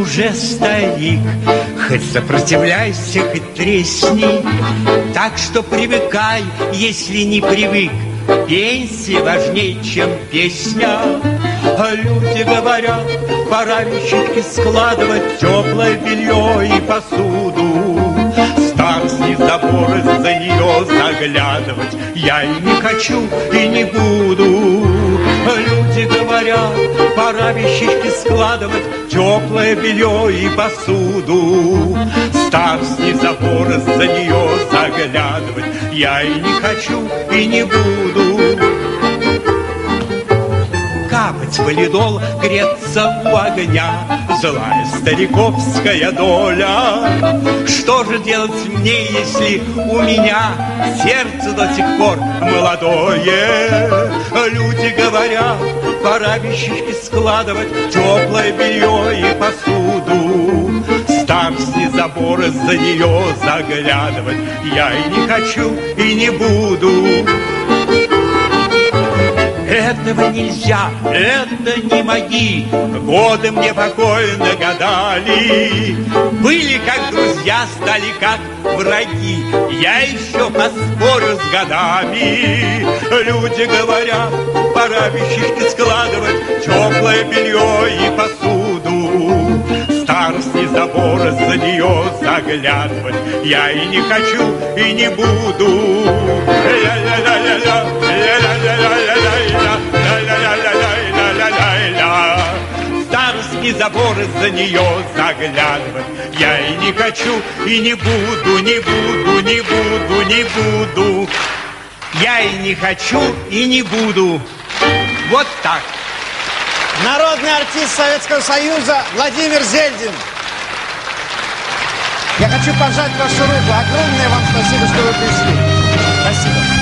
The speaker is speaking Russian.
уже старик, Хоть сопротивляйся, хоть тресни, Так что привыкай, если не привык, Пенсия важнее, чем песня. А люди говорят, пора вещички складывать, Теплое белье и посуду. Старостный забор из-за нее заглядывать Я и не хочу, и не буду. Люди говорят, пора вещички складывать, Теплое белье и посуду. Старостный забор из-за нее заглядывать Я и не хочу, и не буду капать валидол, греться у огня. Злая стариковская доля. Что же делать мне, если у меня сердце до сих пор молодое? Люди говорят, пора вещички складывать, теплое белье и посуду. Старости забор из-за нее заглядывать я и не хочу, и не буду. Этого нельзя, это не мои Годы мне покойно гадали Были стали как враги. Я еще поспорю с годами. Люди говорят, пора вещички складывать Теплое белье и посуду. Старостный забор за нее заглядывать. Я и не хочу, и не буду. Ля-ля-ля-ля-ля Старостный забор из-за нее заглядывать Я и не хочу, и не буду, не буду, не буду, не буду Я и не хочу, и не буду Вот так Народный артист Советского Союза Владимир Зельдин. Я хочу пожать вашу руку. Огромное вам спасибо, что вы пришли. Спасибо.